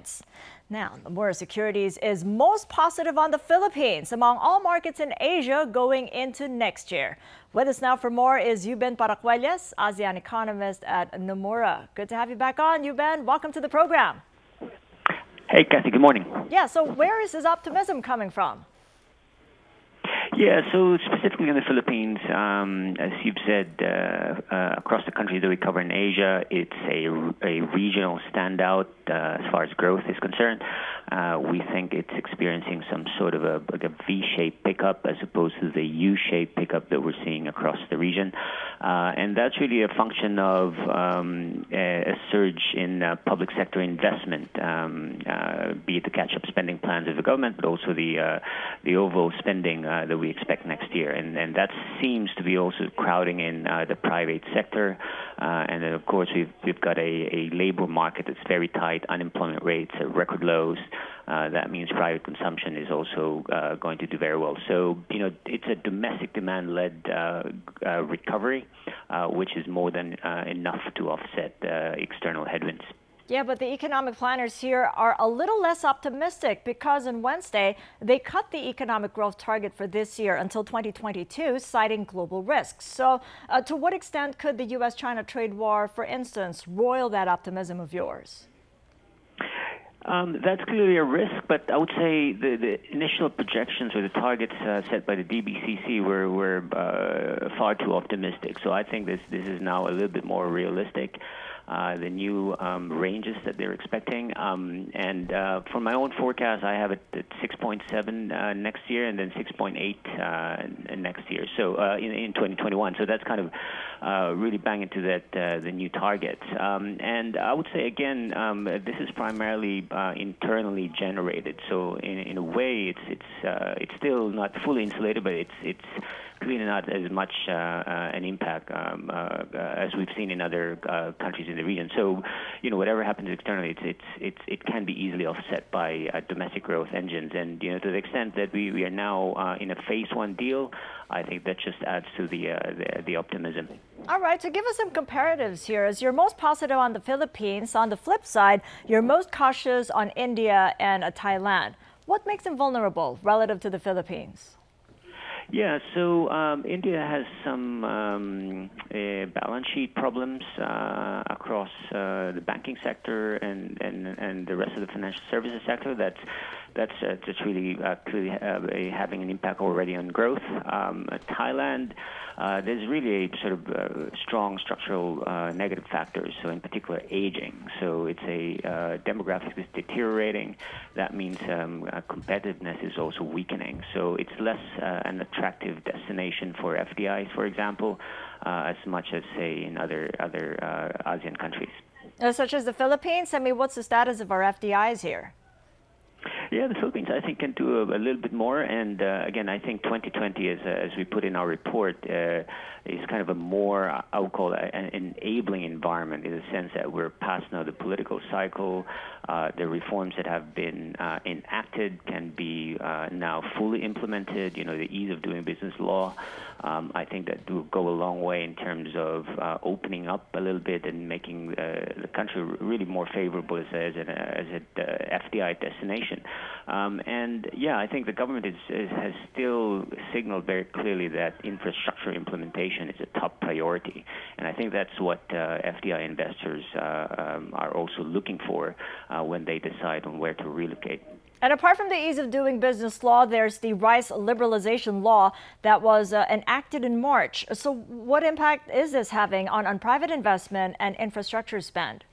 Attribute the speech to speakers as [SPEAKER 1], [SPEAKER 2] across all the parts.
[SPEAKER 1] sides. Now, Nomura Securities is most positive on the Philippines among all markets in Asia going into next year. With us now for more is Euben Paracuelles, ASEAN economist at Nomura. Good to have you back on, Yuben. Welcome to the program.
[SPEAKER 2] Hey, Kathy. Good morning.
[SPEAKER 1] Yeah, so where is this optimism coming from?
[SPEAKER 2] Yeah, so specifically in the Philippines, um, as you've said, uh, uh, across the countries that we cover in Asia, it's a, a regional standout uh, as far as growth is concerned. Uh, we think it's experiencing some sort of a, like a V-shaped pickup as opposed to the U-shaped pickup that we're seeing across the region. Uh, and that's really a function of um, a, a, surge in uh, public sector investment, um, be it the catch-up spending plans of the government, but also the, the overall spending that we expect next year. And, and that seems to be also crowding in the private sector. and then, of course, we've, we've got a, a labor market that's very tight unemployment rates at record lows. Uh, that means private consumption is also uh, going to do very well. So, you know, it's a domestic demand-led uh, uh recovery, uh, which is more than uh, enough to offset external headwinds.
[SPEAKER 1] Yeah, but the economic planners here are a little less optimistic because on Wednesday, they cut the economic growth target for this year until 2022, citing global risks. So, to what extent could the U.S. China trade war, for instance, roil that optimism of yours?
[SPEAKER 2] Um, that's clearly a risk, but I would say the, the initial projections or the targets uh, set by the DBCC were, were uh, far too optimistic. So I think this this is now a little bit more realistic. Uh, the new um, ranges that they're expecting. Um, and uh, for my own forecast, I have it at 6.7 uh, next year and then 6.8 next year, so in, in 2021. So that's kind of really bang into that the new targets. Um, and I would say again, um, this is primarily internally generated. So in, in a way, it's it's it's still not fully insulated, but it's it's clearly not as much uh, uh, an impact um, uh, as we've seen in other countries in the region. So, you know, whatever happens externally, it's, it's, it's, it can be easily offset by domestic growth engines. And, you know, to the extent that we, we are now in a phase one deal, I think that just adds to the, the, the optimism.
[SPEAKER 1] All right, so give us some comparatives here. As you're most positive on the Philippines, on the flip side, you're most cautious on India and Thailand. What makes them vulnerable relative to the Philippines?
[SPEAKER 2] Yeah, so um, India has some um, uh, balance sheet problems uh, across uh, the banking sector and, and and the rest of the financial services sector. That's that's uh, that's really uh, clearly uh, having an impact already on growth. Um, Thailand. Uh, there's really a sort of uh, strong structural uh, negative factors. So in particular, aging. So it's a demographics is deteriorating. That means um, competitiveness is also weakening. So it's less an attractive destination for FDIs, for example, as much as say in other other ASEAN countries.
[SPEAKER 1] such as the Philippines. I mean, what's the status of our FDIs here?
[SPEAKER 2] Yeah, the Philippines, I think, can do a, a little bit more. And uh, again, I think 2020, as, uh, as we put in our report, uh, is kind of a more, I would call it, an enabling environment in the sense that we're past now the political cycle. Uh, the reforms that have been uh, enacted can be uh, now fully implemented. You know, the ease of doing business law. Um, I think that will go a long way in terms of uh, opening up a little bit and making uh, the country really more favorable as, as an as a uh, FDI destination. Um, and yeah, I think the government is, is, has still signaled very clearly that infrastructure implementation is a top priority, and I think that's what FDI investors um, are also looking for when they decide on where to relocate.
[SPEAKER 1] And apart from the ease of doing business law, there's the rice liberalization law that was uh, enacted in March. So, what impact is this having on, on private investment and infrastructure spend?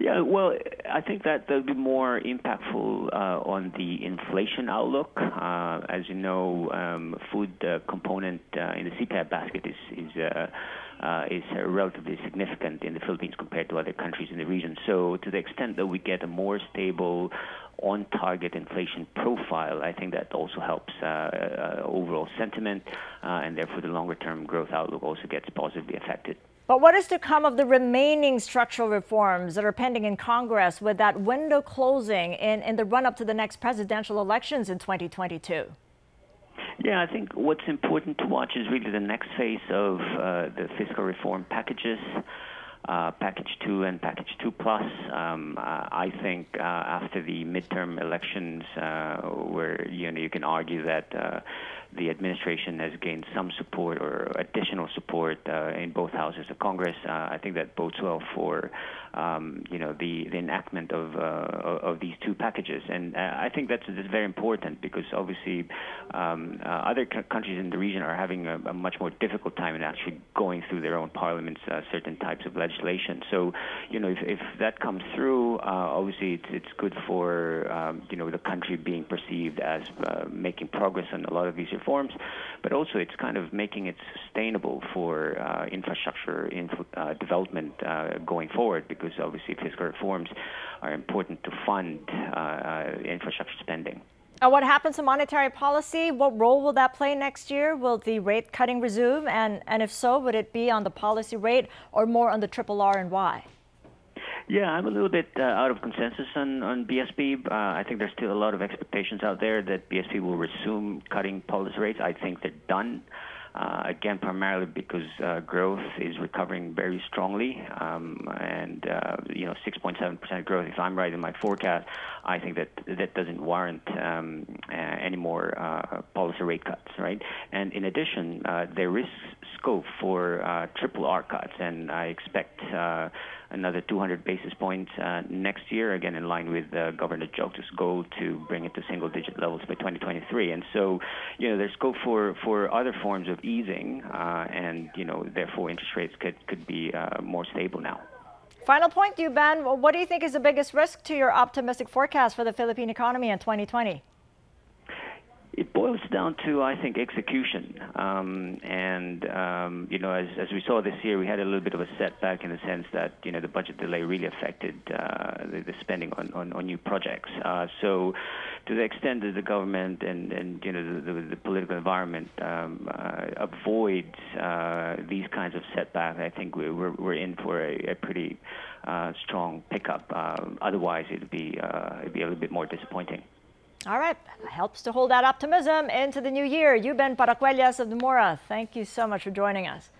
[SPEAKER 2] Yeah, well, I think that that'll be more impactful uh, on the inflation outlook. Uh, as you know, um, food uh, component uh, in the CPI basket is is uh, uh, is relatively significant in the Philippines compared to other countries in the region. So, to the extent that we get a more stable on target inflation profile, I think that also helps uh, uh, overall sentiment, uh, and therefore the longer term growth outlook also gets positively affected.
[SPEAKER 1] But what is to come of the remaining structural reforms that are pending in Congress with that window closing in, in the run up to the next presidential elections in 2022?
[SPEAKER 2] Yeah, I think what's important to watch is really the next phase of uh, the fiscal reform packages. Uh, package two and package two plus. Um, uh, I think uh, after the midterm elections, uh, where you know you can argue that uh, the administration has gained some support or additional support uh, in both houses of Congress, I think that bodes well for um, you know the, the enactment of of these two packages, and I think that's, very important because obviously um, other countries in the region are having a, a, much more difficult time in actually going through their own parliaments certain types of legislation legislation. So, you know, if, if that comes through, uh, obviously it's, it's good for, um, you know, the country being perceived as uh, making progress on a lot of these reforms, but also it's kind of making it sustainable for uh, infrastructure uh, development uh, going forward because obviously fiscal reforms are important to fund uh, infrastructure spending.
[SPEAKER 1] Uh, what happens to monetary policy? What role will that play next year? Will the rate cutting resume? And, and if so, would it be on the policy rate or more on the triple R and why?
[SPEAKER 2] Yeah, I'm a little bit uh, out of consensus on, on BSP. Uh, I think there's still a lot of expectations out there that BSP will resume cutting policy rates. I think they're done. Uh, again, primarily because uh, growth is recovering very strongly, um, and uh, you know, 6.7% growth. If I'm right in my forecast, I think that that doesn't warrant um, any more policy rate cuts, right? And in addition, there is scope for triple R cuts, and I expect another 200 basis points uh, next year, again in line with uh, Governor Diokno's goal to bring it to single-digit levels by 2023. And so, you know, there's scope for, for other forms of easing, uh, and you know, therefore interest rates could could be more stable now.
[SPEAKER 1] Final point, Euben. What do you think is the biggest risk to your optimistic forecast for the Philippine economy in 2020?
[SPEAKER 2] It boils down to, I think, execution. Um, and, um, you know, as, as we saw this year, we had a little bit of a setback in the sense that, you know, the budget delay really affected uh, the, the, spending on, on, on new projects. Uh, so to the extent that the government and, and you know, the, the, the political environment um, uh, avoids uh, these kinds of setbacks, I think we're, we're in for a, a pretty uh, strong pickup. Um, otherwise, it'd be, uh, it'd be a little bit more disappointing.
[SPEAKER 1] All right, helps to hold that optimism into the new year. Euben Paracuelles of Nomura, thank you so much for joining us.